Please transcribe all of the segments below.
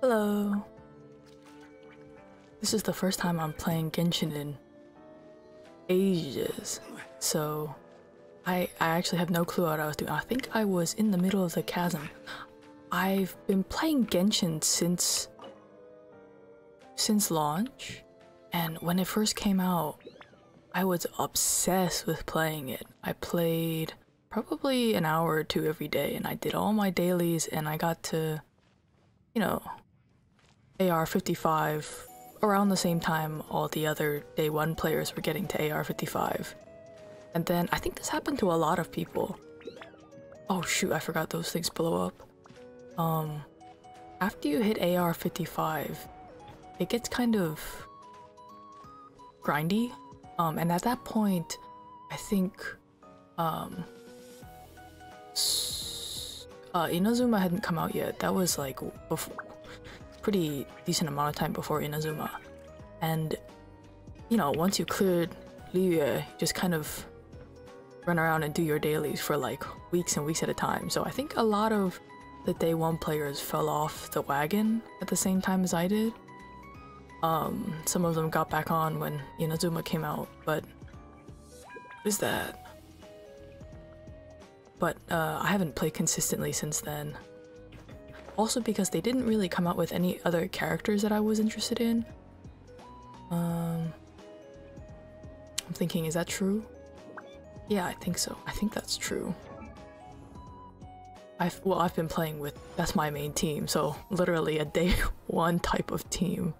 Hello. This is the first time I'm playing Genshin in ages, so I I actually have no clue what I was doing. I think I was in the middle of the chasm. I've been playing Genshin since since launch, and when it first came out, I was obsessed with playing it. I played probably an hour or two every day, and I did all my dailies, and I got to, you know, AR 55 around the same time all the other day one players were getting to AR 55. And then I think this happened to a lot of people. Oh shoot, I forgot those things blow up. Um, after you hit AR 55, it gets kind of grindy. Um, and at that point, I think, um, uh, Inazuma hadn't come out yet. That was like before, pretty decent amount of time before Inazuma. And, you know, once you cleared Liyue, just kind of run around and do your dailies for like weeks and weeks at a time. So I think a lot of the day one players fell off the wagon at the same time as I did. Um, some of them got back on when Inazuma came out, but what is that? But uh, I haven't played consistently since then. Also because they didn't really come out with any other characters that I was interested in. Um, I'm thinking, is that true? Yeah, I think so. I think that's true. I've well, I've been playing with that's my main team, so literally a day one type of team.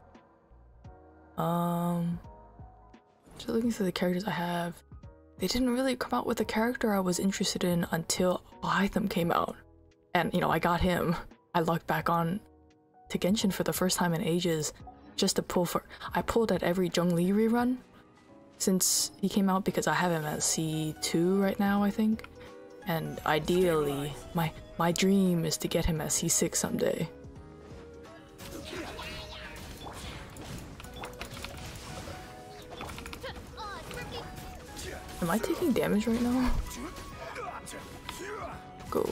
Um, just looking through the characters I have, they didn't really come out with a character I was interested in until Hytham came out, and you know I got him. I logged back on to Genshin for the first time in ages, just to pull for. I pulled at every Zhongli rerun since he came out because I have him at C2 right now, I think. And ideally, my my dream is to get him at C6 someday. Am I taking damage right now? Go.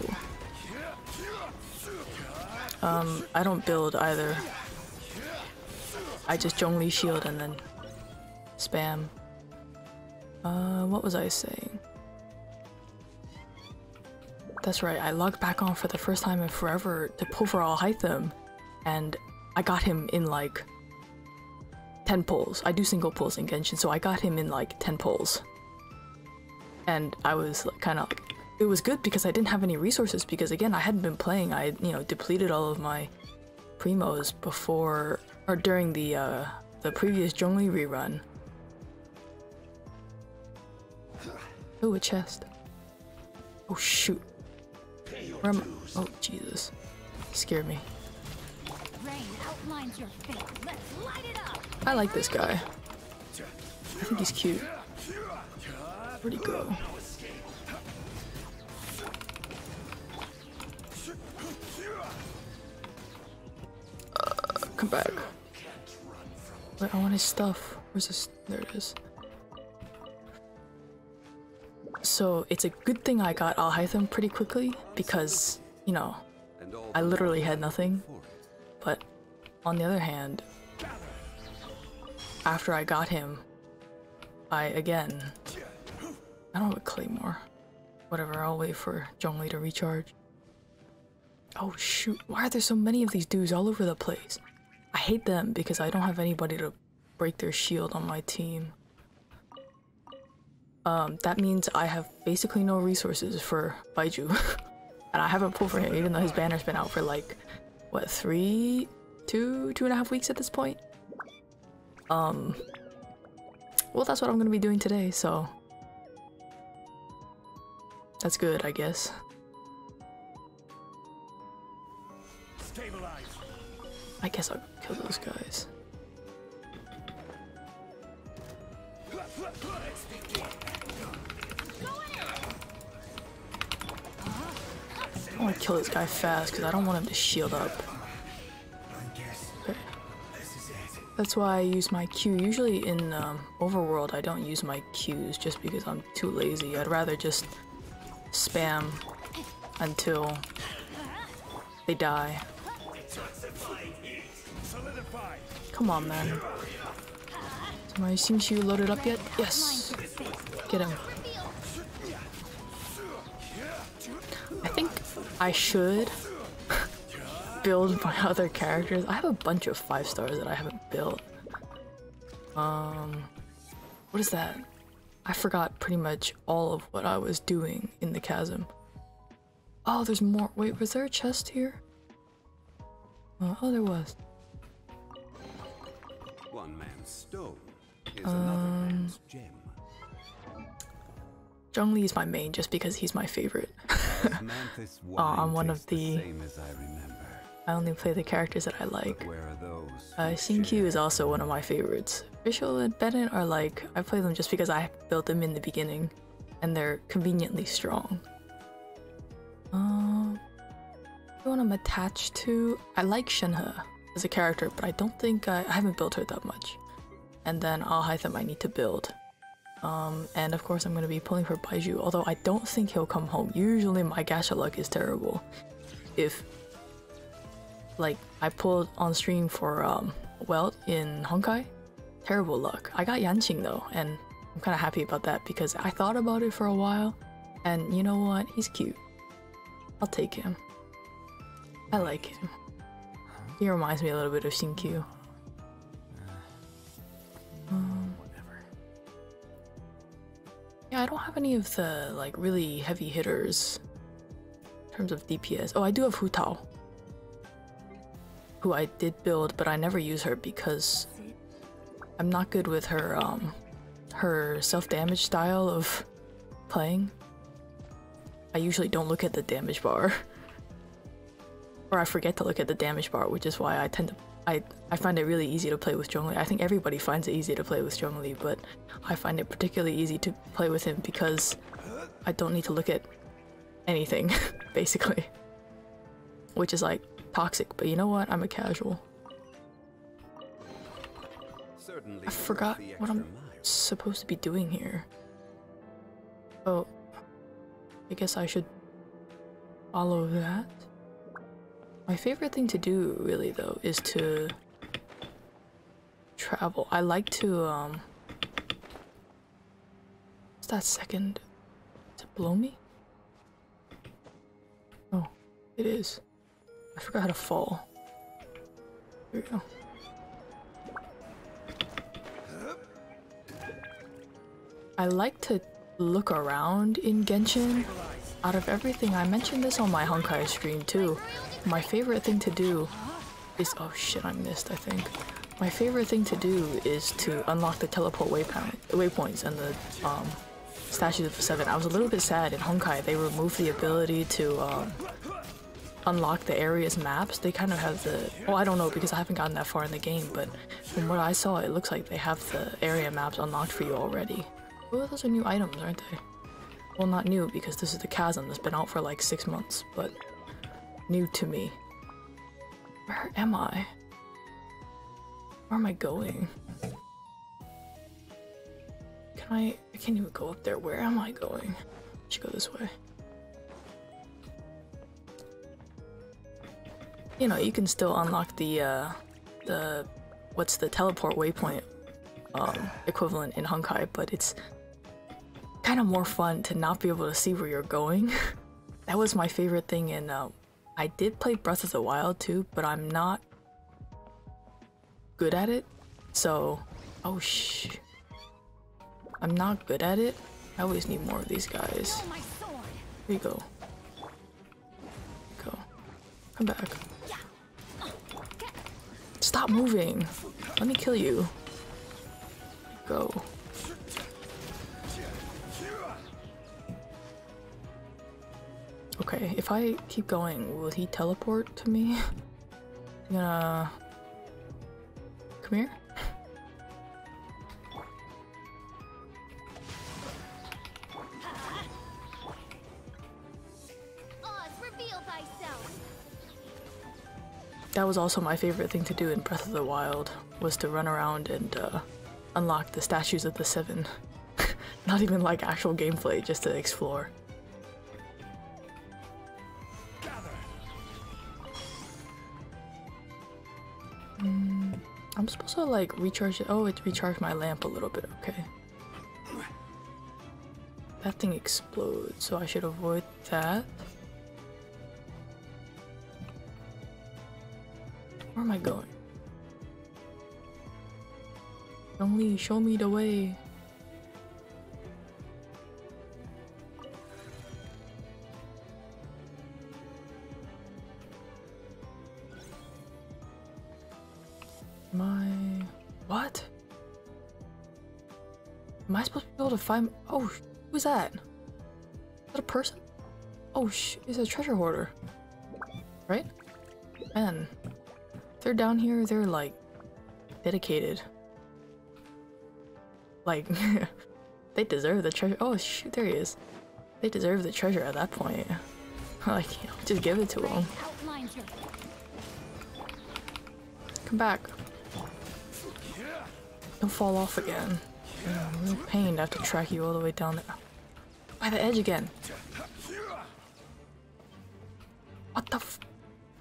Um, I don't build either. I just Zhongli shield and then spam. Uh, what was I saying? That's right, I logged back on for the first time in forever to pull for Alhaitham, and I got him in like 10 pulls. I do single pulls in Genshin, so I got him in like 10 pulls. And I was like, kind of it was good because I didn't have any resources because again I hadn't been playing. I you know depleted all of my primos before or during the uh, the previous Zhongli rerun. Oh, a chest. Oh shoot. Where am I? Oh Jesus. Scared me. I like this guy. I think he's cute. Where'd he go? Come back. Wait, I want his stuff. Where's this? There it is. So it's a good thing I got Alhaitham pretty quickly because, you know, I literally had nothing. But on the other hand, after I got him, I again, I don't have a claymore. Whatever, I'll wait for Zhongli to recharge. Oh shoot, why are there so many of these dudes all over the place? I hate them because I don't have anybody to break their shield on my team. Um, that means I have basically no resources for Baizhu. and I haven't pulled for him even though his banner's been out for like, what, three, two, two and a half weeks at this point? Um, well that's what I'm gonna be doing today, so... That's good, I guess. I guess I'll kill those guys. I want to kill this guy fast because I don't want him to shield up. Okay. That's why I use my Q. Usually in um, Overworld I don't use my Qs just because I'm too lazy. I'd rather just spam until they die. Come on, man. Is my Xingqiu loaded up yet? Yes. Get him. I think I should build my other characters. I have a bunch of five stars that I haven't built. Um, what is that? I forgot pretty much all of what I was doing in the chasm. Oh, there's more. Wait, was there a chest here? Oh, oh there was. One man's stone is um, another man's gem. Zhongli is my main just because he's my favorite. oh, I'm one of the. I, I, only play the characters that I like. Uh, Xingqiu is also one of my favorites. Fischl and Bennett are like I play them just because I built them in the beginning, and they're conveniently strong. Um, the one I'm attached to, I like Shenhe as a character, but I don't think I, I haven't built her that much. And then Alhaitham I need to build. Um, and of course I'm going to be pulling for Baizhu, although I don't think he'll come home. Usually my gacha luck is terrible. If, like, I pulled on stream for um, Welt in Honkai, terrible luck. I got Yanqing though, and I'm kind of happy about that because I thought about it for a while, and you know what? He's cute. I'll take him. I like him. He reminds me a little bit of Xingqiu. Um, yeah, I don't have any of the like really heavy hitters in terms of DPS. Oh, I do have Hu Tao, who I did build, but I never use her because I'm not good with her um her self-damage style of playing. I usually don't look at the damage bar. or I forget to look at the damage bar, which is why I tend to I, I find it really easy to play with Zhongli. I think everybody finds it easy to play with Zhongli, but I find it particularly easy to play with him because I don't need to look at anything, basically. Which is like toxic, but you know what? I'm a casual. Certainly I forgot what I'm supposed to be doing here. Oh, I guess I should follow that. My favorite thing to do, really, though, is to travel. I like to, um... What's that second? Is it blow me? Oh, it is. I forgot how to fall. Here we go. I like to look around in Genshin out of everything, I mentioned this on my Honkai stream too. My favorite thing to do is- oh shit, I missed, I think. My favorite thing to do is to unlock the teleport waypoint, waypoints and the um, statues of the seven. I was a little bit sad in Honkai they removed the ability to um, unlock the area's maps. They kind of have the- oh I don't know because I haven't gotten that far in the game, but from what I saw it looks like they have the area maps unlocked for you already. Oh, those are new items, aren't they? Well, not new because this is the chasm that's been out for like six months, but new to me. Where am I? Where am I going? Can I? I can't even go up there. Where am I going? I should go this way. You know, you can still unlock the, uh, the, what's the teleport waypoint um, equivalent in Honkai, but it's kind of more fun to not be able to see where you're going. that was my favorite thing in, uh, I did play Breath of the Wild too, but I'm not good at it. So, oh shh. I'm not good at it. I always need more of these guys. Here you go. Go. Come back. Stop moving. Let me kill you. Go. Okay, if I keep going, will he teleport to me? I'm gonna... Come here? That was also my favorite thing to do in Breath of the Wild, was to run around and uh, unlock the statues of the Seven. Not even like actual gameplay, just to explore. Mm, I'm supposed to like recharge it. Oh, it recharged my lamp a little bit. Okay. That thing explodes, so I should avoid that. Where am I going? Only show me the way. To be able find? Oh, who's that? Is that a person? Oh, sh! It's a treasure hoarder, right? Man, they're down here. They're like dedicated. Like they deserve the treasure. Oh shoot, there he is. They deserve the treasure at that point. like, you know, just give it to them. Come back. Don't fall off again. Yeah, real pain to have to track you all the way down there. By the edge again. What the f-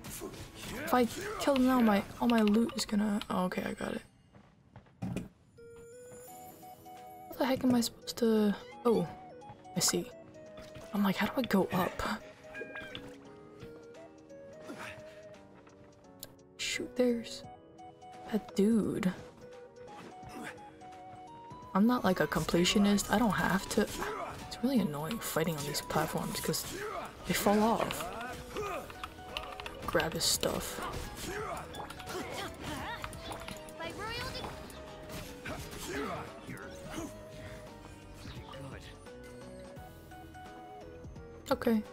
If I kill him now, my all my loot is gonna. Oh, okay, I got it. What the heck am I supposed to? Oh, I see. I'm like, how do I go up? Shoot, there's that dude. I'm not like a completionist. I don't have to. It's really annoying fighting on these platforms because they fall off. Grab his stuff. Okay.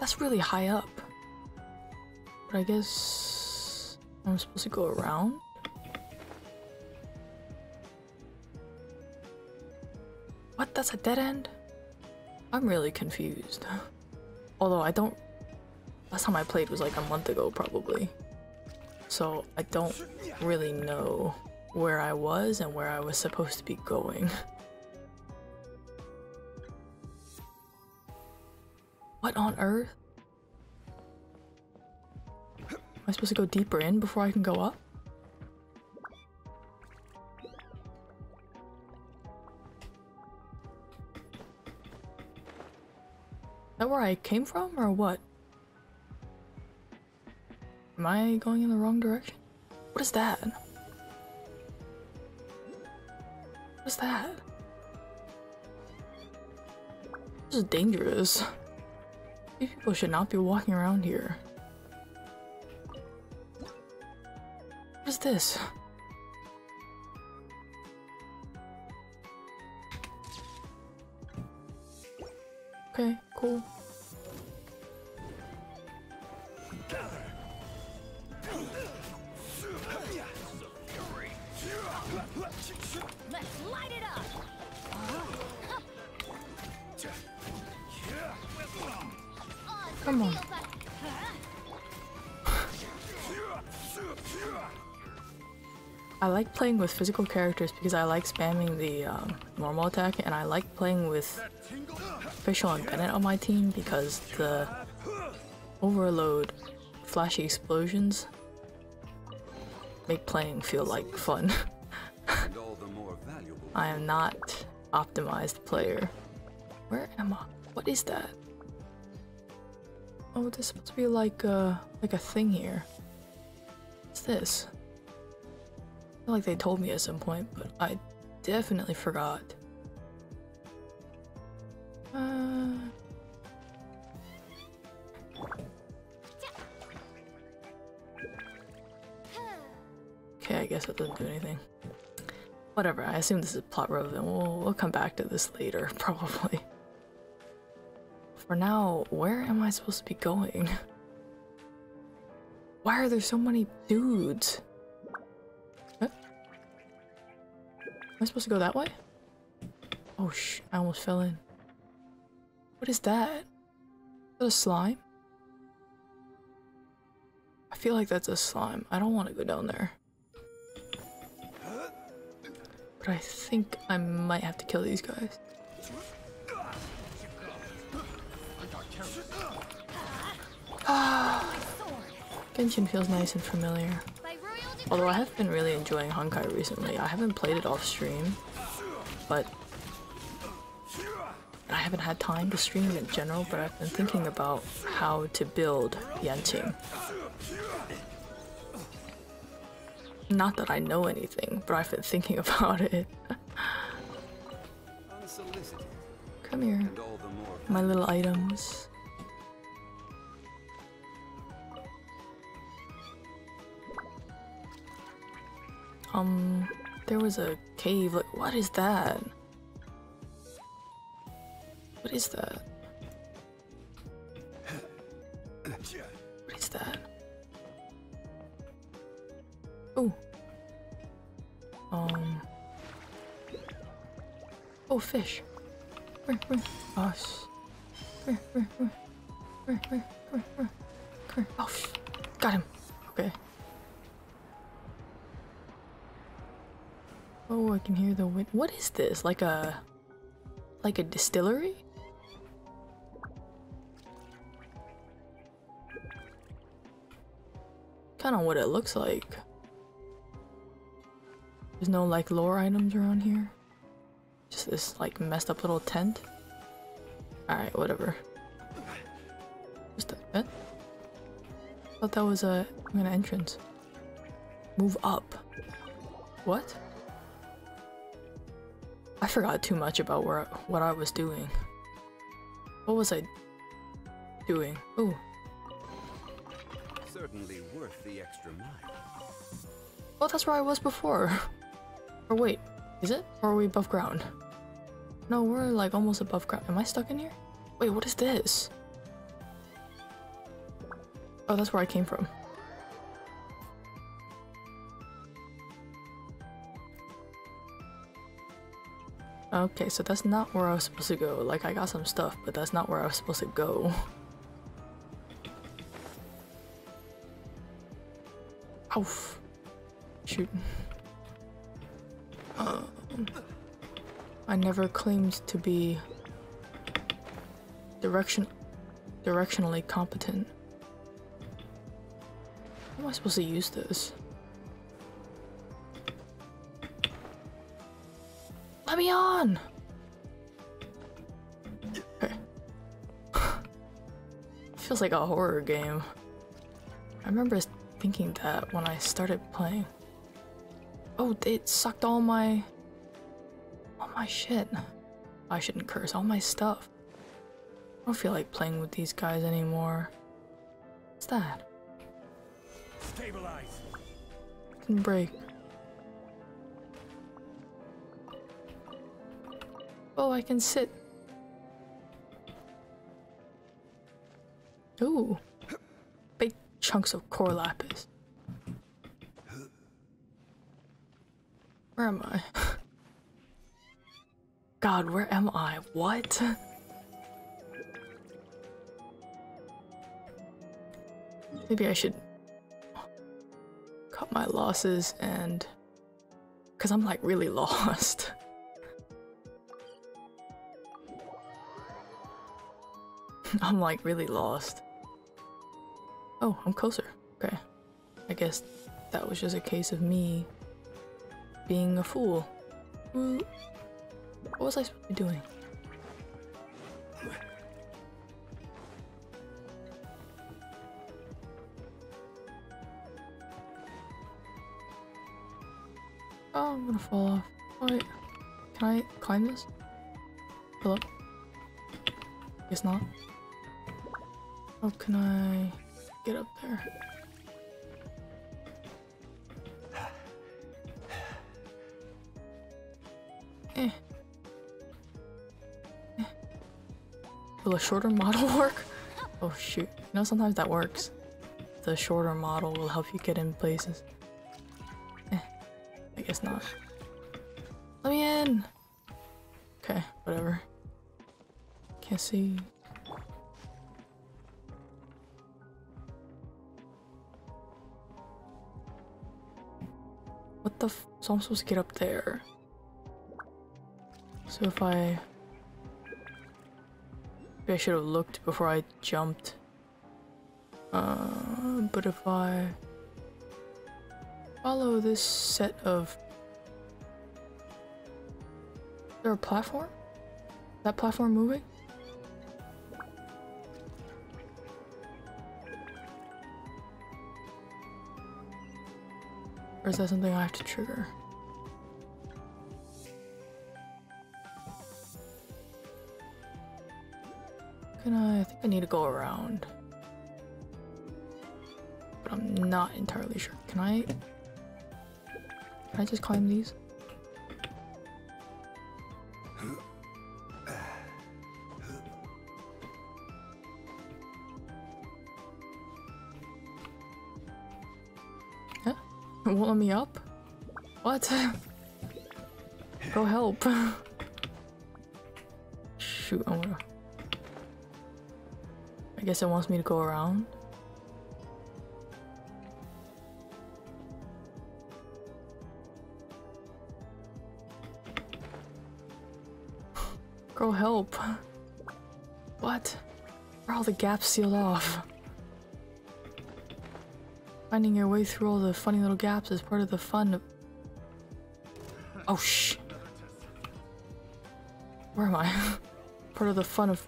That's really high up. But I guess I'm supposed to go around? What? That's a dead end? I'm really confused. Although I don't... Last time I played was like a month ago, probably. So I don't really know where I was and where I was supposed to be going. earth? Am I supposed to go deeper in before I can go up? Is that where I came from or what? Am I going in the wrong direction? What is that? What is that? This is dangerous. These people should not be walking around here. What is this? Okay, cool. Playing with physical characters because I like spamming the um, normal attack, and I like playing with Fischl and Bennett on my team because the overload flashy explosions make playing feel like fun. and all the more valuable. I am not optimized player. Where am I? What is that? Oh, this supposed to be like a like a thing here. What's this? Feel like they told me at some point, but I definitely forgot. Uh, okay, I guess that doesn't do anything. Whatever, I assume this is plot relevant. We'll, we'll come back to this later, probably. For now, where am I supposed to be going? Why are there so many dudes? I supposed to go that way? Oh sh! I almost fell in. What is that? Is that a slime? I feel like that's a slime. I don't want to go down there. But I think I might have to kill these guys. Genshin feels nice and familiar. Although I have been really enjoying Honkai recently. I haven't played it off stream, but I haven't had time to stream in general, but I've been thinking about how to build Yanqing. Not that I know anything, but I've been thinking about it. Come here, my little items. Um, there was a cave. Like, what is that? What is that? What is that? Oh. Um. Oh, fish. Us. Oh, got him. Okay. Oh, I can hear the wind. What is this? Like a, like a distillery? Kind of what it looks like. There's no like lore items around here. Just this like messed up little tent. Alright, whatever. What's that? Eh? thought that was a an entrance. Move up. What? I forgot too much about where what I was doing. What was I doing? Oh, certainly worth the extra mile. well, that's where I was before. or wait, is it? Or are we above ground? No, we're like almost above ground. Am I stuck in here? Wait, what is this? Oh, that's where I came from. Okay, so that's not where I was supposed to go. Like, I got some stuff, but that's not where I was supposed to go. Oof. Shoot. Um, I never claimed to be direction directionally competent. How am I supposed to use this? Let me on! Feels like a horror game. I remember thinking that when I started playing. Oh, it sucked all my... all my shit. I shouldn't curse, all my stuff. I don't feel like playing with these guys anymore. What's that? Stabilize. Can break. Oh, I can sit. Ooh. Big chunks of cor lapis. Where am I? God, where am I? What? Maybe I should cut my losses and. Because I'm like really lost. I'm like really lost. Oh, I'm closer. Okay. I guess that was just a case of me being a fool. What was I supposed to be doing? Oh, I'm gonna fall off. Wait, can I climb this? Hello? Guess not. How can I get up there? Eh. Eh. Will a shorter model work? Oh shoot. You know, sometimes that works. The shorter model will help you get in places. Eh. I guess not. Let me in! Okay, whatever. Can't see. The f- So I'm supposed to get up there. So if I... Maybe I should have looked before I jumped. Uh, but if I follow this set of... Is there a platform? Is that platform moving? Or is that something I have to trigger? Can I? I think I need to go around. But I'm not entirely sure. Can I? Can I just climb these? Let me up? What? Go help. Shoot, I'm gonna... I guess it wants me to go around. Girl, help. What? Are all the gaps sealed off? Finding your way through all the funny little gaps is part of the fun of- Oh shh. Where am I? part of the fun of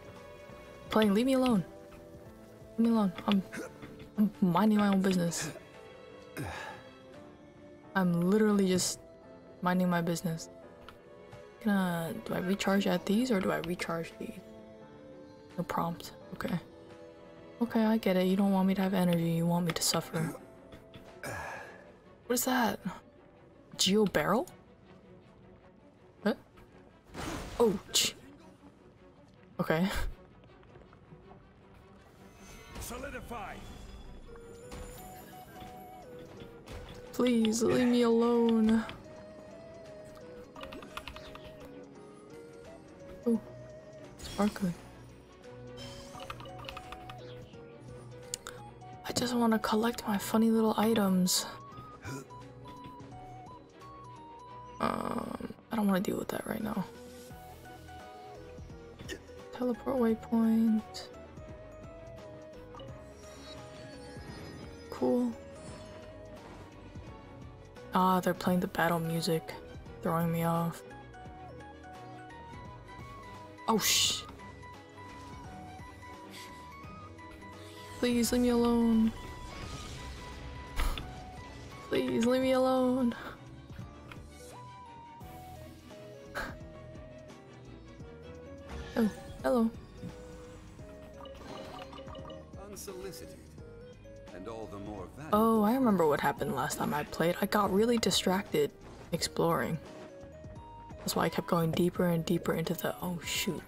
playing. Leave me alone. Leave me alone. I'm, I'm minding my own business. I'm literally just minding my business. I, uh, do I recharge at these or do I recharge these? No prompt. Okay. Okay, I get it. You don't want me to have energy. You want me to suffer. What is that? Geo barrel? What? Oh, Okay. Solidify. Please leave me alone. Oh, sparkling. I just want to collect my funny little items. Um, I don't want to deal with that right now. Teleport waypoint. Cool. Ah, they're playing the battle music, throwing me off. Oh sh. Please leave me alone. Please leave me alone. Oh, hello. Unsolicited. And all the more valuable. Oh, I remember what happened last time I played. I got really distracted exploring. That's why I kept going deeper and deeper into the. Oh, shoot.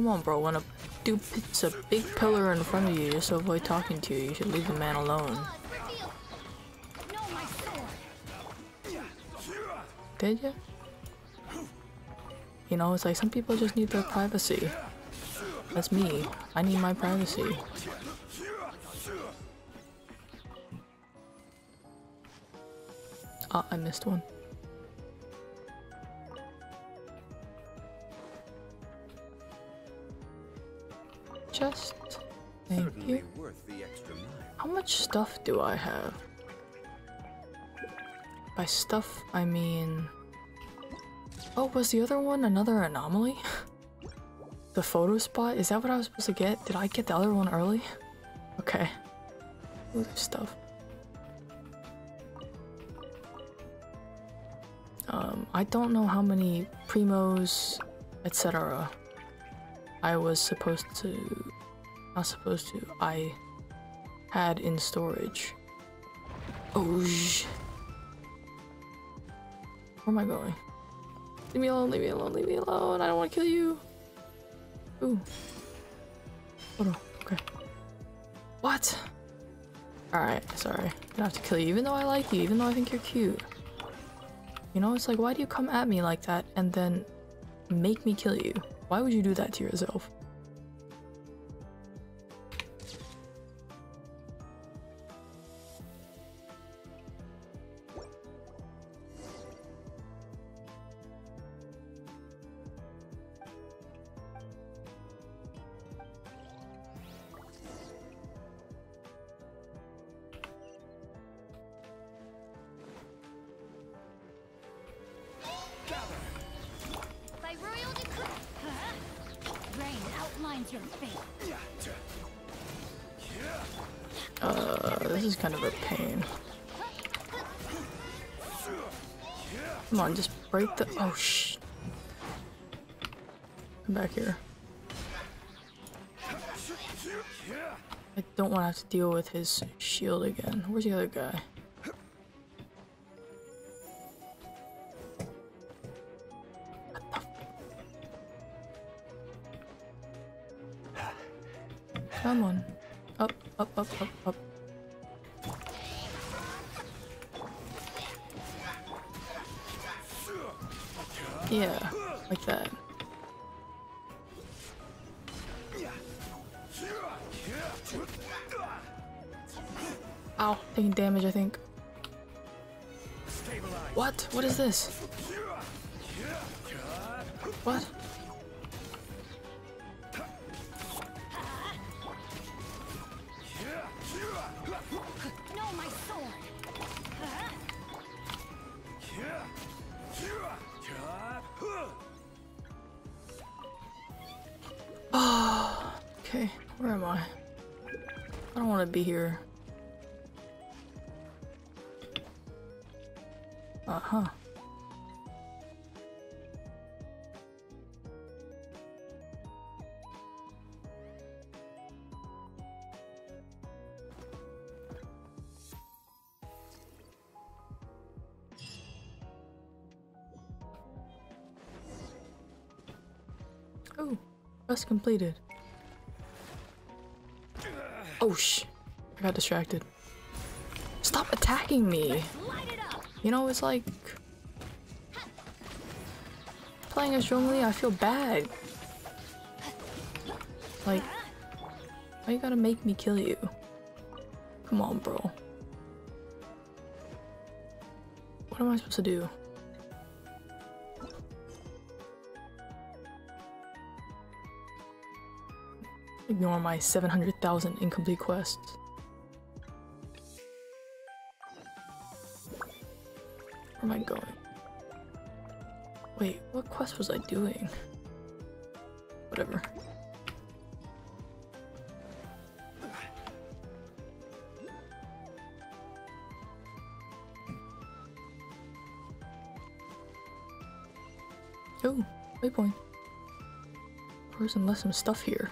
Come on, bro. When a dude puts a big pillar in front of you just to avoid talking to you, you should leave the man alone. Did you? You know, it's like some people just need their privacy. That's me. I need my privacy. Ah, I missed one. Chest. Thank you. worth the extra. How much stuff do I have? By stuff, I mean... Oh, was the other one another anomaly? the photo spot? Is that what I was supposed to get? Did I get the other one early? Okay. Ooh, there's stuff. Um, I don't know how many primos, etc. I was supposed to... Not supposed to. I had in storage. Oh, sh- Where am I going? Leave me alone, leave me alone, leave me alone. I don't want to kill you. Ooh. Photo. Okay. What? Alright, sorry. Gonna have to kill you, even though I like you, even though I think you're cute. You know, it's like, why do you come at me like that and then make me kill you? Why would you do that to yourself? On, just the- oh shh. Come back here. I don't want to have to deal with his shield again. Where's the other guy? I? Don't want to be here. Uh-huh. Oh, quest completed. Oh sh! I got distracted. Stop attacking me! You know, it's like... Playing as Zhongli, I feel bad. Like... Why you gotta make me kill you? Come on, bro. What am I supposed to do? Ignore my 700,000 incomplete quests. Where am I going? Wait, what quest was I doing? Whatever. Oh, waypoint. Person left some stuff here.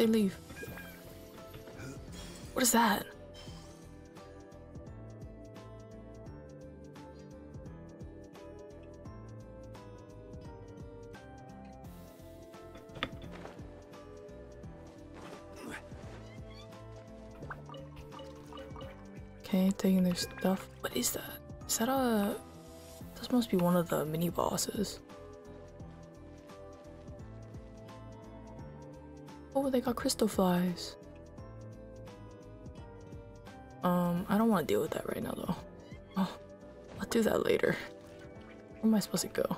They leave. What is that? Okay, taking their stuff. What is that? Is that a... This must be one of the mini bosses. Oh, they got crystal flies. Um, I don't want to deal with that right now though. Oh, I'll do that later. Where am I supposed to go?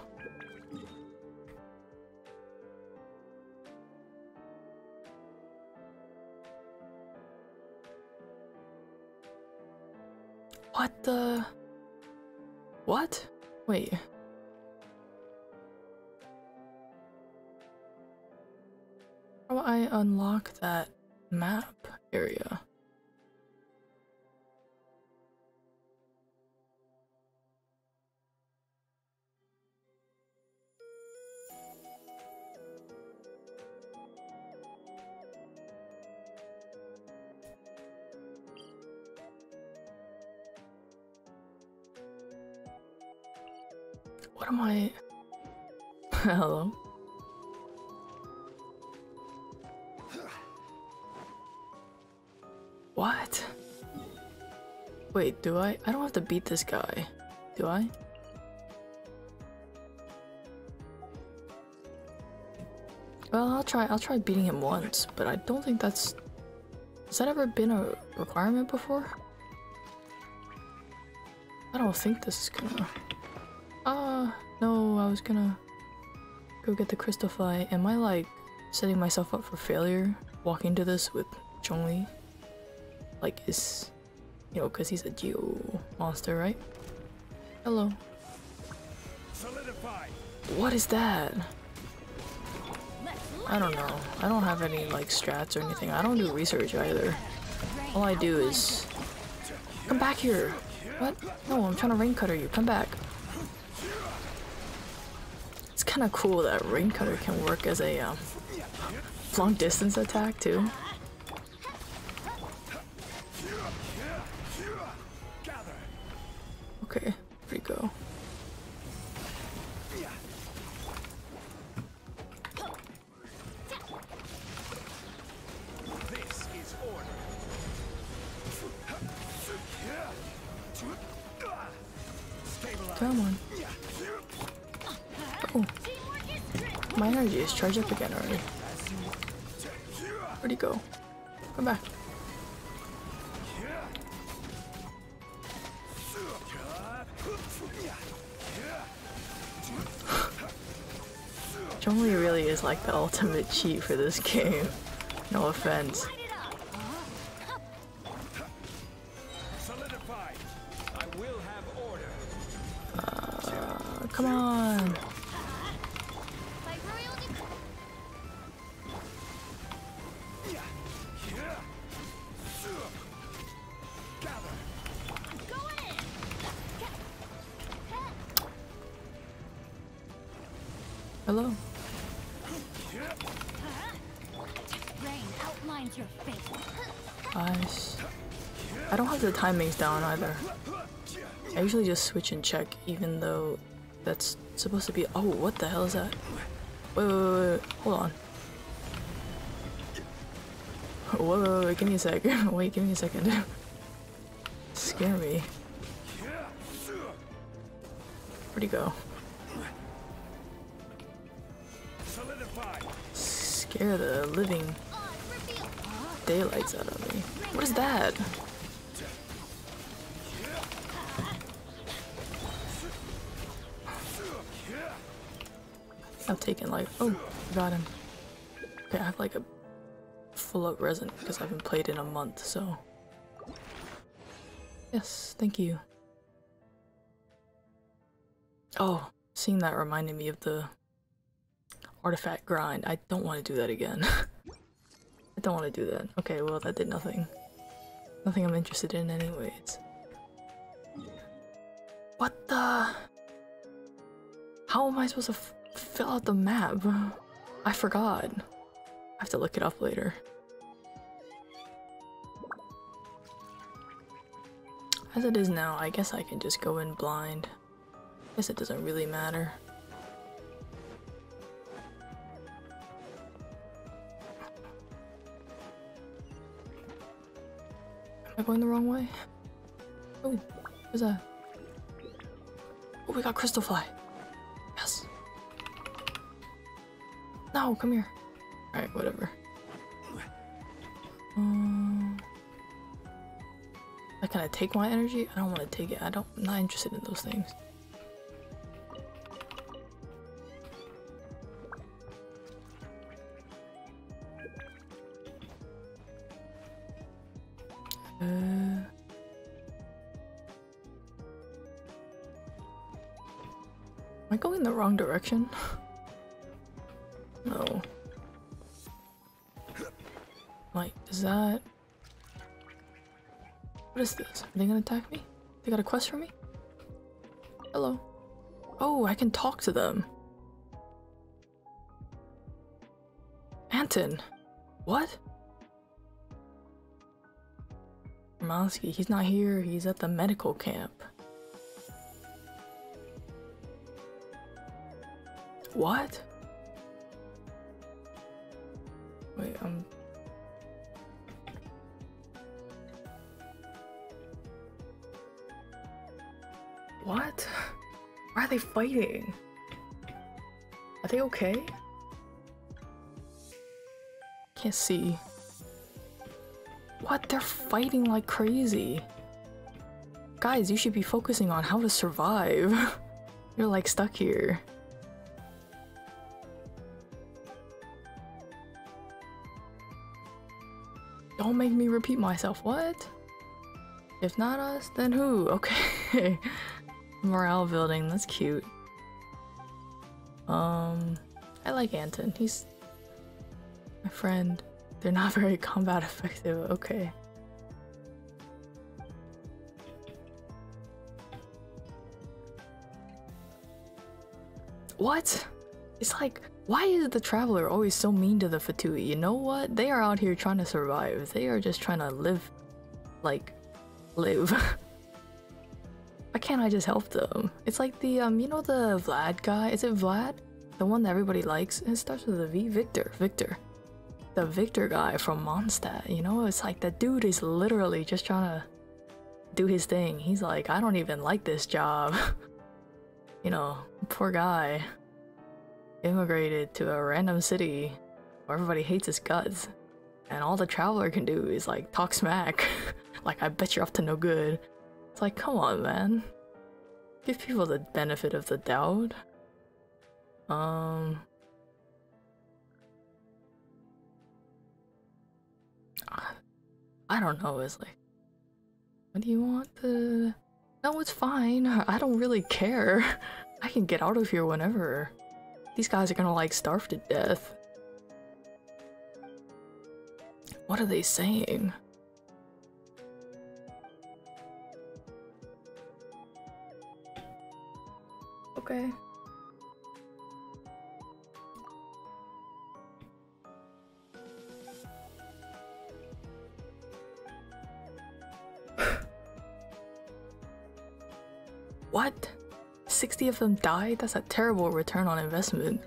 What the? What? Wait. How do I unlock that map area? Do I? I don't have to beat this guy. Do I? Well, I'll try. I'll try beating him once, but I don't think that's. Has that ever been a requirement before? I don't think this is gonna. Ah, no, I was gonna go get the crystal fly. Am I like setting myself up for failure walking to this with Zhongli? Like, is you know, because he's a geo monster, right? Hello. Solidify. What is that? I don't know. I don't have any like strats or anything. I don't do research either. All I do is come back here. What? No, I'm trying to rain cutter you. Come back. It's kind of cool that rain cutter can work as a um, long distance attack too. Charged up again already. Where'd he go? Come back. Zhongli really is like the ultimate cheat for this game. No offense. Timings down either. I usually just switch and check, even though that's supposed to be. Oh, what the hell is that? Wait, wait, wait, wait. hold on. Whoa, wait, wait, wait, give me a sec. Wait, give me a second. Scare me. Where'd he go? Solidify. Scare the living daylights out of me. What is that? Taken like oh, got him. Okay, I have like a full up resin because I haven't played in a month, so yes, thank you. Oh, seeing that reminded me of the artifact grind. I don't want to do that again. I don't want to do that. Okay, well that did nothing. Nothing I'm interested in anyways. What the? How am I supposed to fill out the map? I forgot. I have to look it up later. As it is now, I guess I can just go in blind. I guess it doesn't really matter. Am I going the wrong way? Oh, what's that? Oh, we got Crystal Fly. No, come here. Alright, whatever. Um, I can I take my energy? I don't want to take it. I don't. I'm not interested in those things. Uh, am I going the wrong direction? is that... What is this? Are they gonna attack me? They got a quest for me? Hello. Oh, I can talk to them. Anton. What? Romansky, he's not here. He's at the medical camp. What? Wait, um. What? Why are they fighting? Are they okay? Can't see. What? They're fighting like crazy. Guys, you should be focusing on how to survive. You're like stuck here. Don't make me repeat myself. What? If not us, then who? Okay. Morale building, that's cute. Um, I like Anton. He's my friend. They're not very combat effective. Okay. What? It's like, why is the traveler always so mean to the Fatui? You know what? They are out here trying to survive. They are just trying to live, like, live. why can't I just help them? It's like the, um, you know the Vlad guy? Is it Vlad? The one that everybody likes? It starts with a V? Victor. Victor. The Victor guy from Mondstadt, you know? It's like the dude is literally just trying to do his thing. He's like, I don't even like this job. you know, poor guy. Immigrated to a random city where everybody hates his guts. And all the traveler can do is like talk smack. like, I bet you're up to no good. It's like, come on, man. Give people the benefit of the doubt. Um. I don't know, It's like, What do you want to... No, it's fine. I don't really care. I can get out of here whenever. These guys are gonna like starve to death. What are they saying? Okay. what? 60 of them died? That's a terrible return on investment.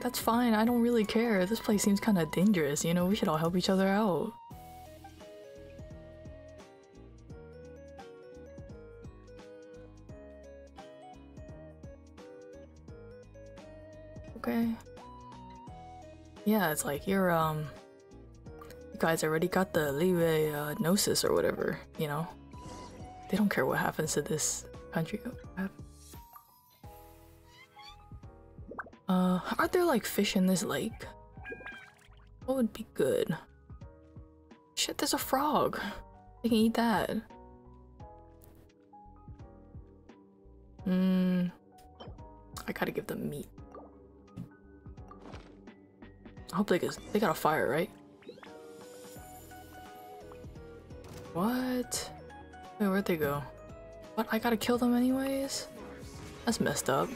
That's fine. I don't really care. This place seems kind of dangerous, you know? We should all help each other out. Okay. Yeah, it's like you're, um... You guys already got the Liyue uh, gnosis or whatever, you know? They don't care what happens to this country. Like fish in this lake? What would be good? Shit, there's a frog. I can eat that. Mmm. I gotta give them meat. I hope they, get, they got a fire, right? What? Wait, where'd they go? What? I gotta kill them anyways? That's messed up.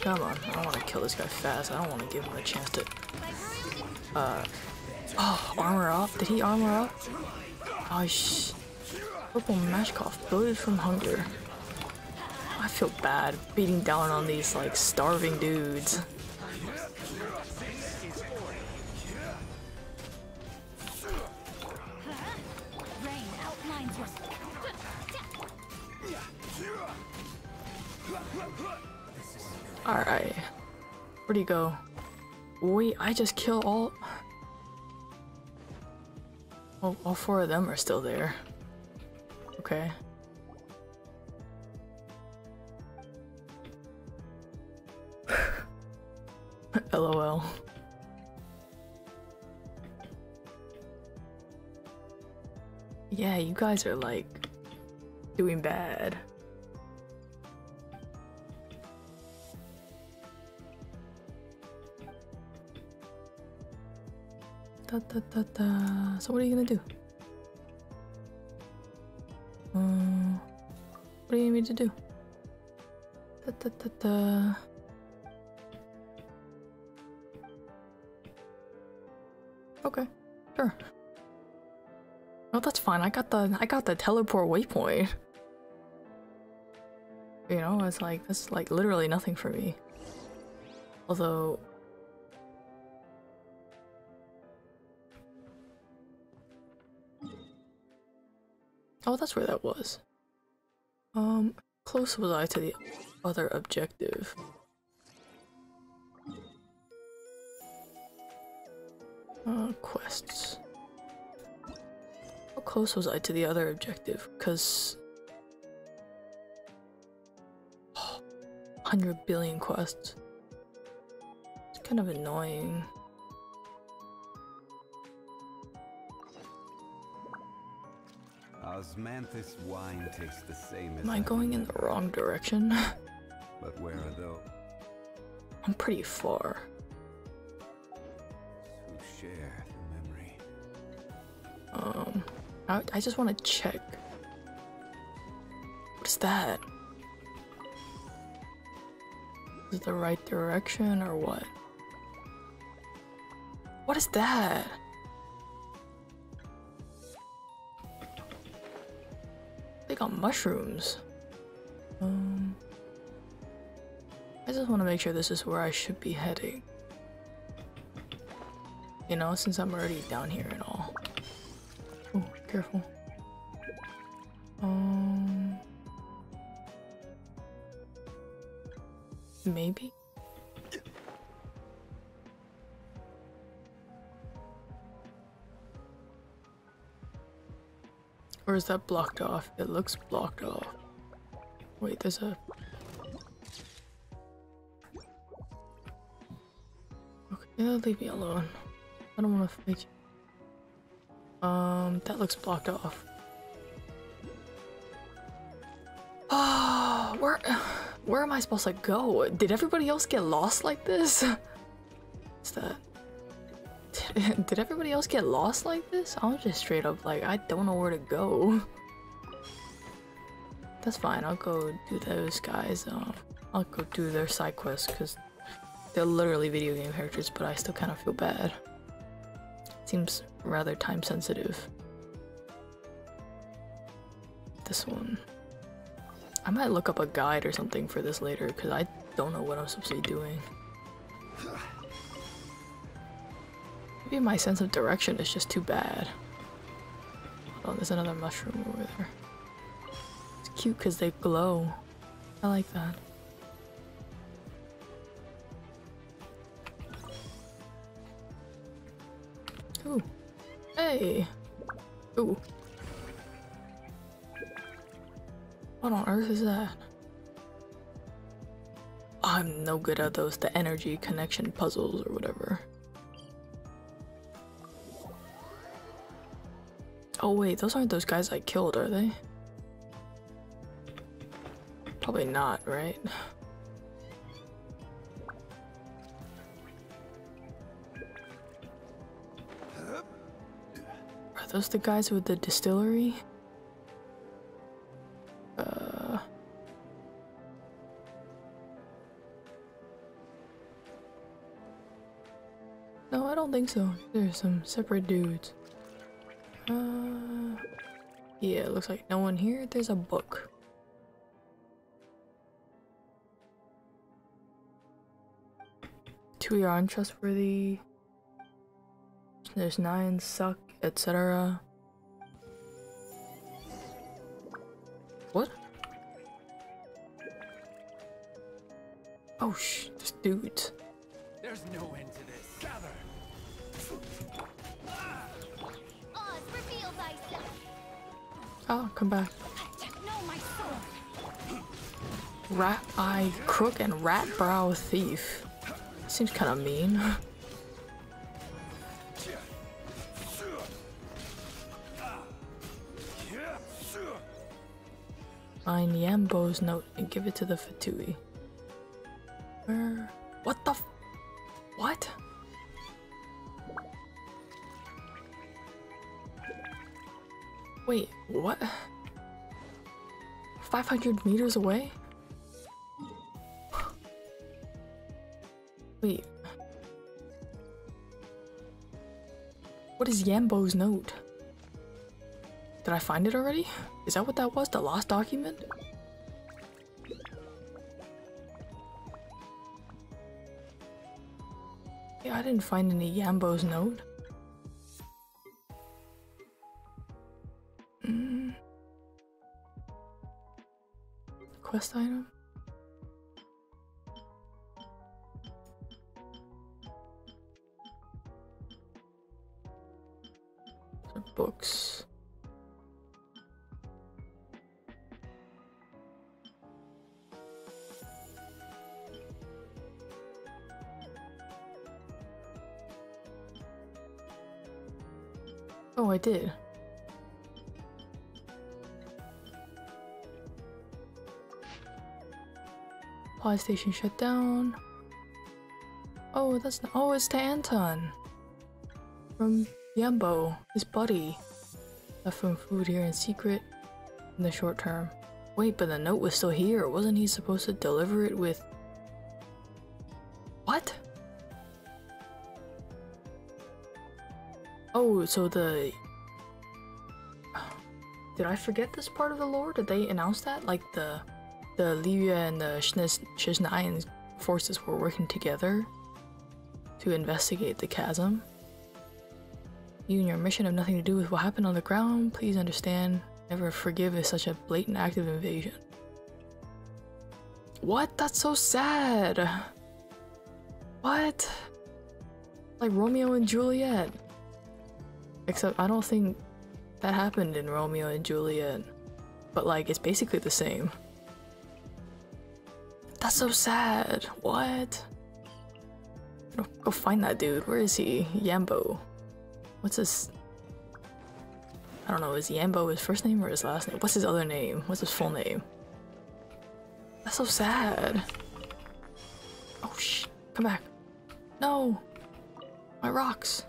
Come on, I want to kill this guy fast. I don't want to give him a chance to... Uh... Oh, armor up? Did he armor up? Oh, sh... Purple Mashkov, bloated from hunger. I feel bad beating down on these, like, starving dudes. Alright. Where'd he go? Wait, I just killed all... All, all four of them are still there. Okay. LOL. Yeah, you guys are like doing bad. Da, da, da, da. So what are you gonna do? What do you need to do? Da, da, da, da. Okay, sure. Oh, that's fine. I got the I got the teleport waypoint. You know, it's like that's like literally nothing for me. Although Oh, that's where that was. Um, close was I to the other objective? Uh, quests. How close was I to the other objective? Because... 100 billion quests. It's kind of annoying. Osmanthus wine tastes the same as Am I going in the wrong direction? But where are those I'm pretty far. who share the memory? Um, I, I just want to check. What's that? Is it the right direction or what? What is that? Got mushrooms. Um, I just want to make sure this is where I should be heading. You know, since I'm already down here and all. Oh, careful. Um, maybe. Or is that blocked off? It looks blocked off. Wait, there's a. Okay, leave me alone. I don't want to fight you. Um, that looks blocked off. Ah, where, where am I supposed to go? Did everybody else get lost like this? What's that? Did, everybody else get lost like this? I'm just straight up like, I don't know where to go. That's fine, I'll go do those guys. Um, I'll go do their side quests because they're literally video game characters, but I still kind of feel bad. Seems rather time sensitive. This one. I might look up a guide or something for this later because I don't know what I'm supposed to be doing. Maybe my sense of direction is just too bad. Oh, there's another mushroom over there. It's cute because they glow. I like that. Ooh. Hey! Ooh. What on earth is that? I'm no good at those, the energy connection puzzles or whatever. Oh wait, those aren't those guys I killed, are they? Probably not, right? Are those the guys with the distillery? Uh... No, I don't think so. There's some separate dudes. Yeah, it looks like no one here. There's a book. Two are untrustworthy. There's nine suck, etc. What? Oh sh, this dude. There's no end Oh, come back. Rat eye crook and rat brow thief. Seems kind of mean. Find Yambo's note and give it to the Fatui. Where? What the? What? 500 meters away? Wait. What is Yambo's note? Did I find it already? Is that what that was? The lost document? Yeah, I didn't find any Yambo's note. Quest item? Supply station shut down. Oh, that's not- oh, it's the Anton from Yambo, his buddy. Left him food here in secret in the short term. Wait, but the note was still here. Wasn't he supposed to deliver it with? What? Oh, so the. Did I forget this part of the lore? Did they announce that? Like the the Liyue and the Snezhnayan forces were working together to investigate the chasm. You and your mission have nothing to do with what happened on the ground. Please understand, never forgive is such a blatant act of invasion. What? That's so sad. What? Like Romeo and Juliet. Except I don't think that happened in Romeo and Juliet. But like, it's basically the same. That's so sad. What? Go, find that dude. Where is he? Yambo. What's his... I don't know, is Yambo his first name or his last name? What's his other name? What's his full name? That's so sad. Oh sh! Come back. No! My rocks.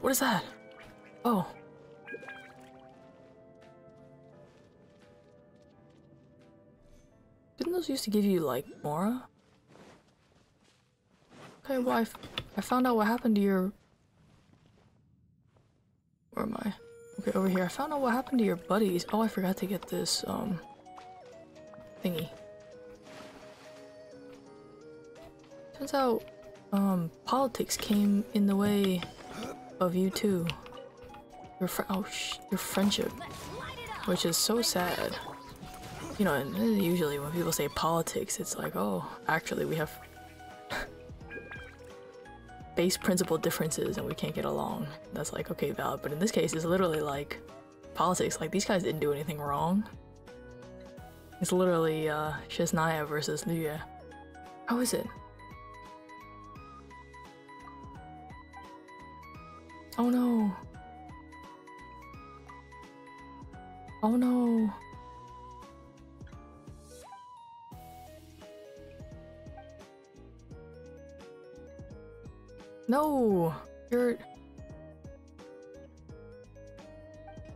What is that? Oh. Those used to give you, like, Mora? Okay, well, I, found out what happened to your... Where am I? Okay, over here. I found out what happened to your buddies. Oh, I forgot to get this, um... Thingy. Turns out, um, politics came in the way of you too. Your fr- oh your friendship, which is so sad. You know, usually when people say politics, it's like, oh, actually we have base principle differences and we can't get along. That's like, okay, valid. But in this case, it's literally like politics. Like, these guys didn't do anything wrong. It's literally uh, Snezhnaya versus Liyue. How is it? Oh no. Oh no. No! Your...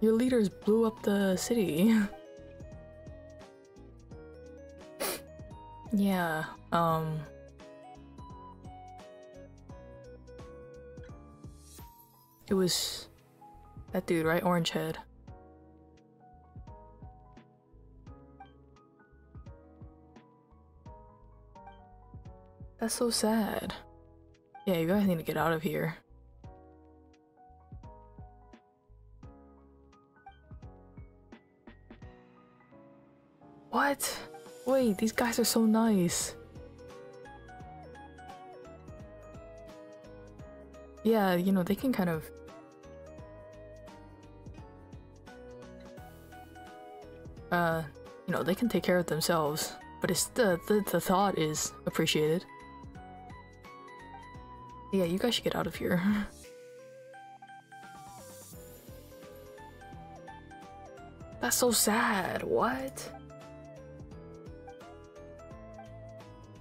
Your leaders blew up the city. yeah, um... It was that dude, right? Orange head. That's so sad. Yeah, you guys need to get out of here. What? Wait, these guys are so nice. Yeah, you know, they can kind of uh, you know, they can take care of themselves, but it's the, the, the thought is appreciated. Yeah, you guys should get out of here. That's so sad. What?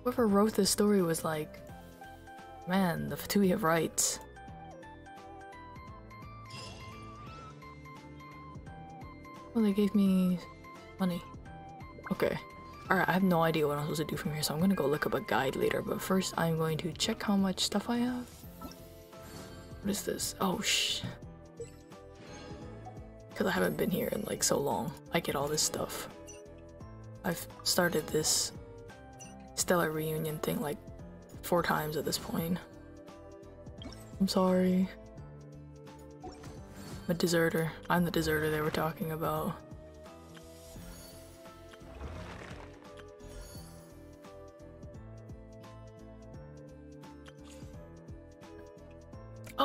Whoever wrote this story was like, man, the Fatui have rights. Well, they gave me money. Okay. Alright, I have no idea what I'm supposed to do from here, so I'm gonna go look up a guide later. But first, I'm going to check how much stuff I have. What is this? Oh, shh. Because I haven't been here in like so long. I get all this stuff. I've started this Stellar Reunion thing like four times at this point. I'm sorry. I'm a deserter. I'm the deserter they were talking about.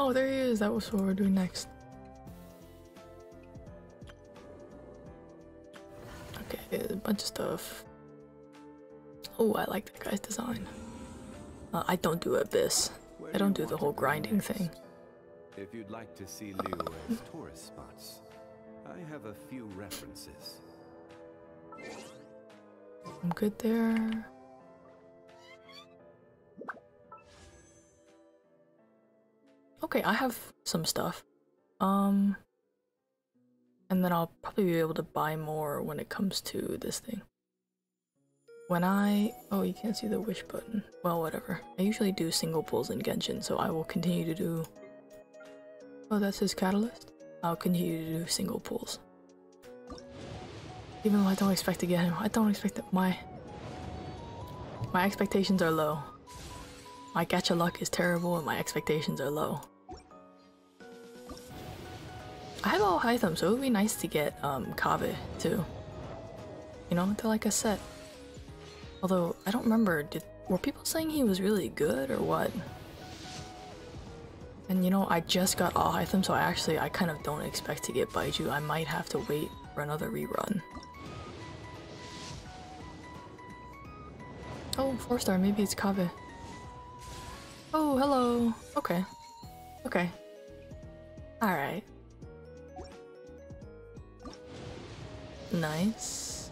Oh, there he is. That was what we're doing next. Okay, a bunch of stuff. Oh, I like that guy's design. Uh, I don't do Abyss. I do don't do the whole grinding thing. If you'd like to see Liyue's tourist spots, I have a few references. I'm good there. Okay, I have some stuff. Um, and then I'll probably be able to buy more when it comes to this thing. When I... Oh, you can't see the wish button. Well, whatever. I usually do single pulls in Genshin, so I will continue to do... Oh, that's his catalyst? I'll continue to do single pulls. Even though I don't expect to get him. I don't expect that my... My expectations are low. My gacha luck is terrible and my expectations are low. I have Alhaitham, so it would be nice to get um, Kaveh too. You know, they're like a set. Although, I don't remember, did were people saying he was really good or what? And you know, I just got Alhaitham, so I actually, I kind of don't expect to get Baizhu. I might have to wait for another rerun. Oh, four star, maybe it's Kaveh. Oh, hello. Okay. Okay. Alright. Nice.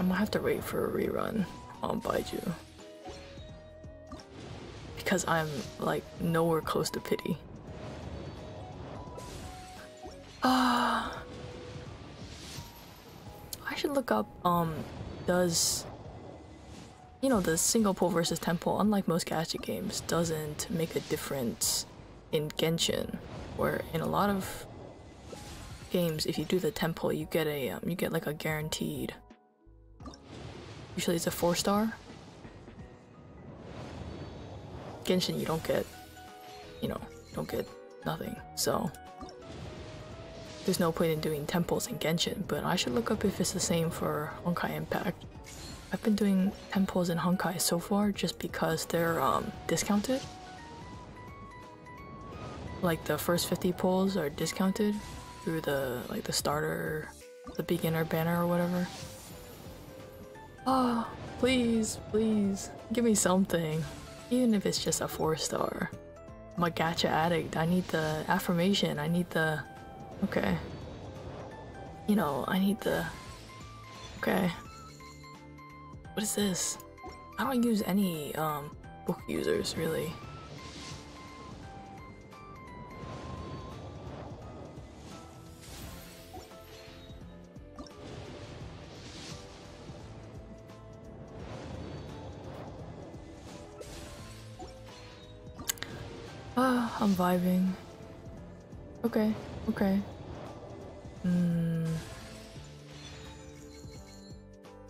I'm gonna have to wait for a rerun on Baizhu. Because I'm, like, nowhere close to pity. Ah. I should look up, um, does you know, the single pull versus ten pull, unlike most gacha games, doesn't make a difference in Genshin, where in a lot of games, if you do the ten pull, you get a um, you get like a guaranteed. Usually, it's a four star. Genshin, you don't get, you know, don't get nothing. So there's no point in doing ten pulls in Genshin. But I should look up if it's the same for Honkai Impact. I've been doing ten pulls in Honkai so far just because they're um, discounted. Like the first 50 pulls are discounted through the like the starter, the beginner banner or whatever. Oh, please, please, give me something. Even if it's just a four star. I'm a gacha addict. I need the affirmation. I need the. Okay. You know, I need the. Okay. What is this? I don't use any um, book users really. I'm vibing. Okay, okay. Hmm.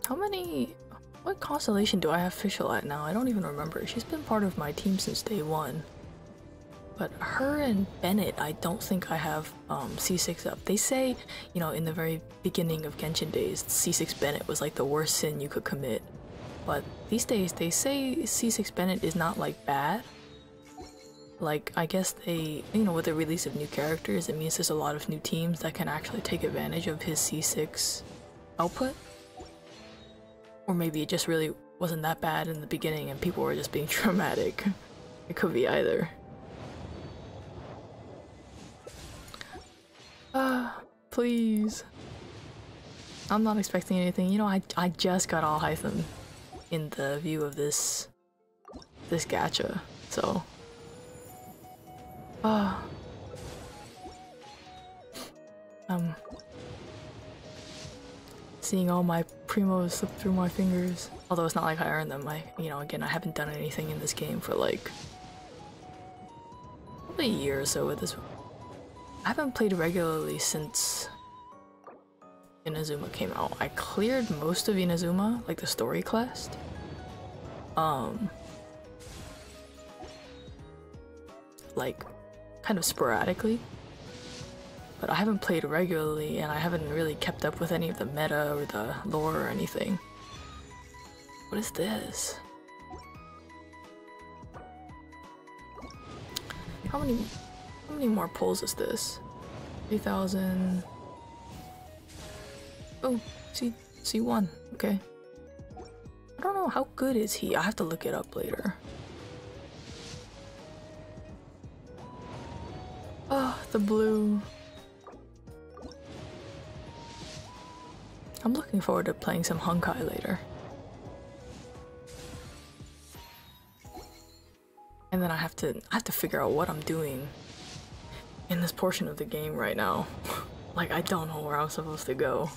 How many what constellation do I have Fischl at now? I don't even remember. She's been part of my team since day one. But her and Bennett, I don't think I have um, C6 up. They say, you know, in the very beginning of Genshin days, C6 Bennett was like the worst sin you could commit. But these days, they say C6 Bennett is not like bad. Like, I guess they, you know, with the release of new characters, it means there's a lot of new teams that can actually take advantage of his C6 output. Or maybe it just really wasn't that bad in the beginning and people were just being dramatic. It could be either. Ah, please. I'm not expecting anything. You know, I, I just got Alhaitham in the view of this this gacha, so ah um seeing all my primos slip through my fingers. Although it's not like I earned them. I, you know, again, I haven't done anything in this game for like a year or so with this. I haven't played regularly since Inazuma came out. I cleared most of Inazuma, like the story quest. Um, like kind of sporadically but I haven't played regularly and I haven't really kept up with any of the meta or the lore or anything. What is this? How many how many more pulls is this? 3000 Oh, C C1. Okay. I don't know how good is he. I have to look it up later. The blue. I'm looking forward to playing some Honkai later. And then I have to I have to figure out what I'm doing in this portion of the game right now. like I don't know where I'm supposed to go.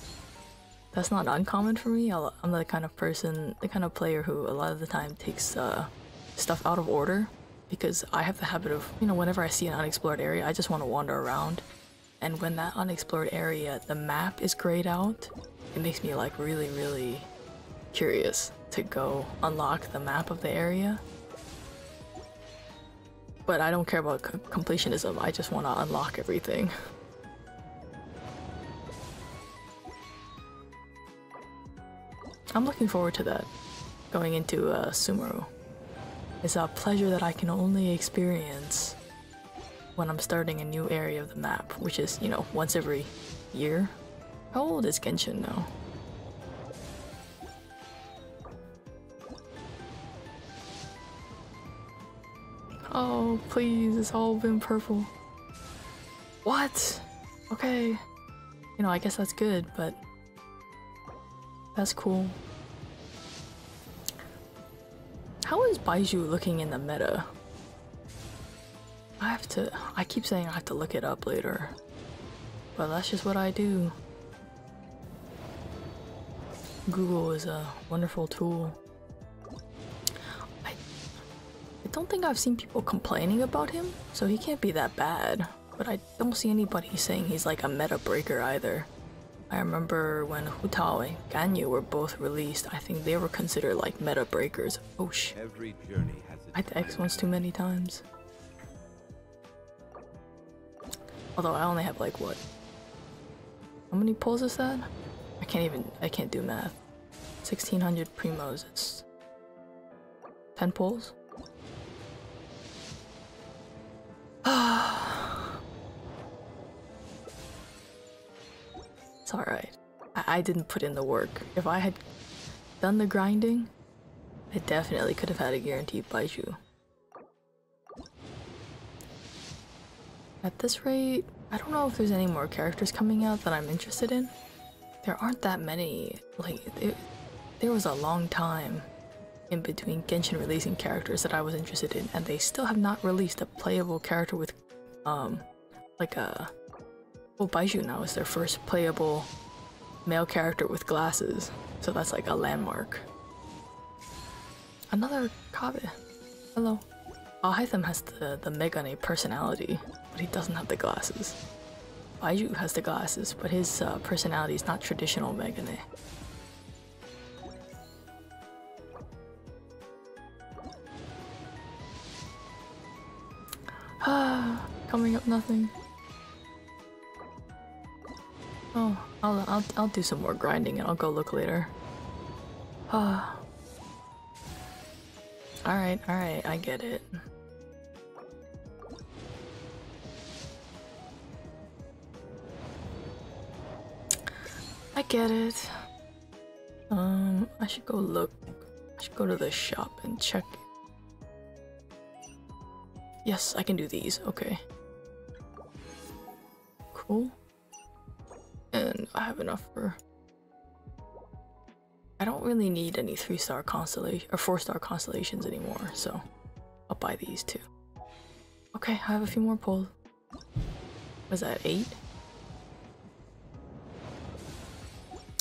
That's not uncommon for me. I'll, I'm the kind of person, the kind of player who a lot of the time takes uh, stuff out of order because I have the habit of, you know, whenever I see an unexplored area, I just want to wander around. And when that unexplored area, the map is grayed out, it makes me like really, really curious to go unlock the map of the area. But I don't care about completionism, I just want to unlock everything. I'm looking forward to that. Going into uh, Sumeru. It's a pleasure that I can only experience when I'm starting a new area of the map, which is, you know, once every year. How old is Genshin now? Oh, please, it's all been purple. What? Okay. You know, I guess that's good, but that's cool. How is Baizhu looking in the meta? I have to. I keep saying I have to look it up later. But that's just what I do. Google is a wonderful tool. I, I don't think I've seen people complaining about him, so he can't be that bad. But I don't see anybody saying he's like a meta breaker either. I remember when Hu Tao and Ganyu were both released, I think they were considered like meta breakers. Oh sh! Every journey has I the X once too many times. Although I only have like what? How many pulls is that? I can't even, I can't do math. 1600 primos, it's 10 pulls? Ah. It's alright. I, I didn't put in the work. If I had done the grinding, I definitely could have had a guaranteed Baizhu. At this rate, I don't know if there's any more characters coming out that I'm interested in. There aren't that many. Like, it, there was a long time in between Genshin releasing characters that I was interested in, and they still have not released a playable character with, um, like a. Well, Baizhu now is their first playable male character with glasses, so that's like a landmark. Another Kaveh. Hello. Alhaitham has the, the Megane personality, but he doesn't have the glasses. Baizhu has the glasses, but his uh, personality is not traditional Megane. Ah, coming up nothing. Oh, I'll, I'll, I'll do some more grinding and I'll go look later. Ah. Alright, alright, I get it. I get it. Um, I should go look. I should go to the shop and check. Yes, I can do these. Okay. Cool. I have enough for. I don't really need any three star constellation or four star constellations anymore, so I'll buy these two. Okay, I have a few more pulls. Was that eight?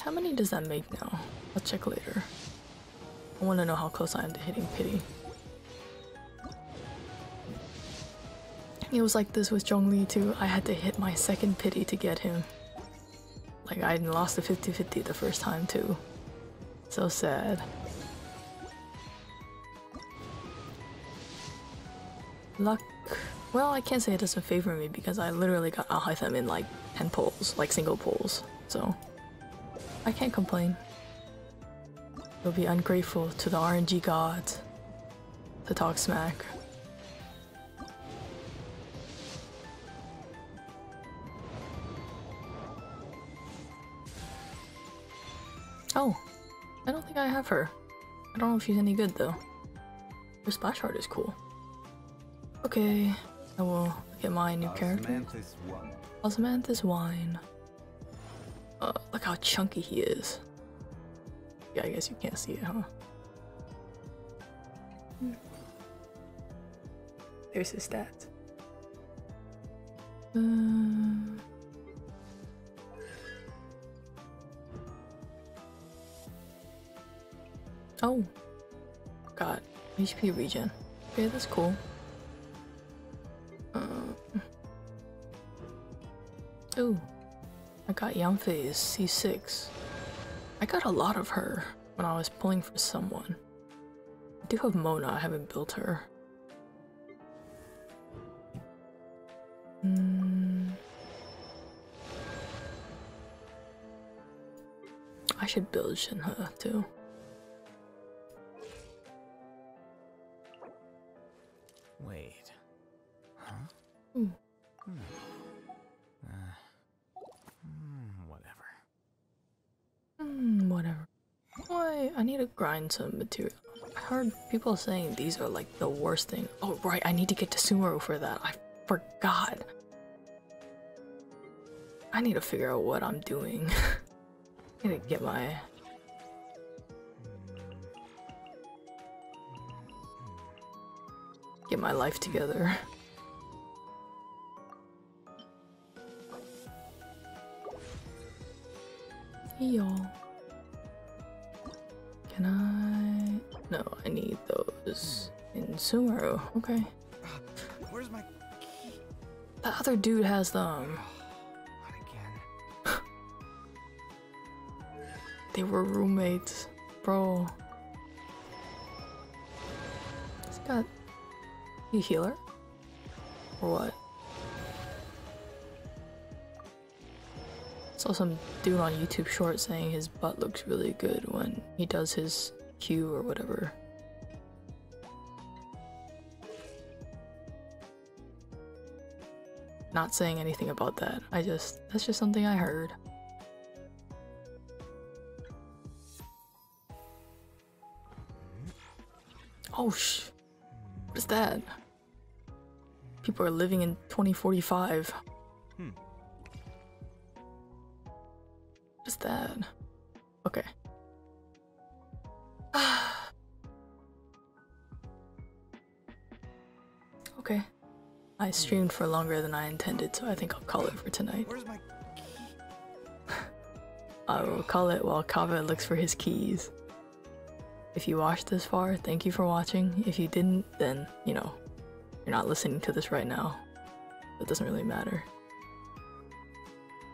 How many does that make now? I'll check later. I want to know how close I am to hitting pity. It was like this with Zhongli too. I had to hit my second pity to get him. Like I lost the 50-50 the first time too. So sad. Luck. Well, I can't say it doesn't favor me because I literally got Alhaitham in like 10 pulls, like single pulls. So I can't complain. You'll be ungrateful to the RNG gods to talk smack. Think I have her. I don't know if she's any good though. Her splash art is cool. Okay, I will get my new character. Osmanthus. Osmanthus wine. Uh, look how chunky he is. Yeah, I guess you can't see it, huh? Hmm. There's his stats. Uh, oh, got HP regen. Okay, that's cool. Uh, ooh, I got Yanfei's C6. I got a lot of her when I was pulling for someone. I do have Mona, I haven't built her. Hmm. I should build Shenhe too. Need to grind some material. I heard people saying these are like the worst thing. Oh, right, I need to get to Sumeru for that. I forgot. I need to figure out what I'm doing. I need to get my. Get my life together. Hey y'all. Can I? No, I need those in Sumeru. Okay. Where's my key? The other dude has them. They were roommates, bro. He's got. You healer? Or what? Saw some dude on YouTube short saying his butt looks really good when he does his Q or whatever. Not saying anything about that. I just that's just something I heard. Oh sh. What is that? People are living in 2045. Is that? Okay. okay. I streamed for longer than I intended, so I think I'll call it for tonight. Where's my key? I will call it while Kaveh looks for his keys. If you watched this far, thank you for watching. If you didn't, then, you know, you're not listening to this right now. It doesn't really matter.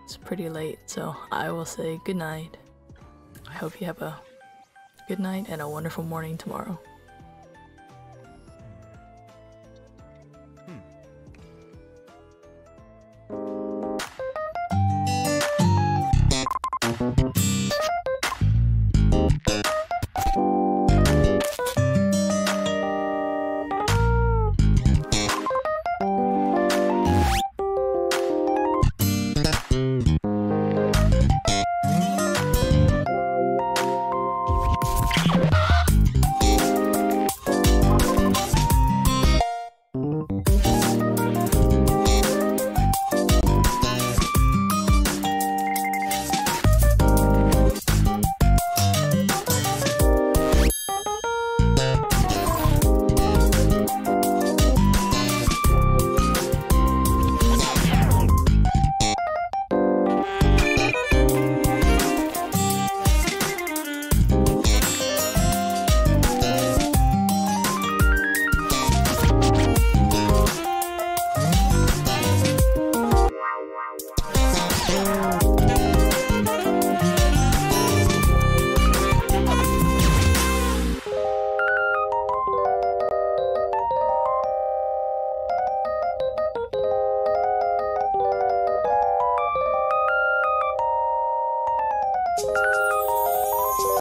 It's pretty late, so I will say good night. I hope you have a good night and a wonderful morning tomorrow.